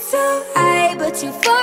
so high, but You fall.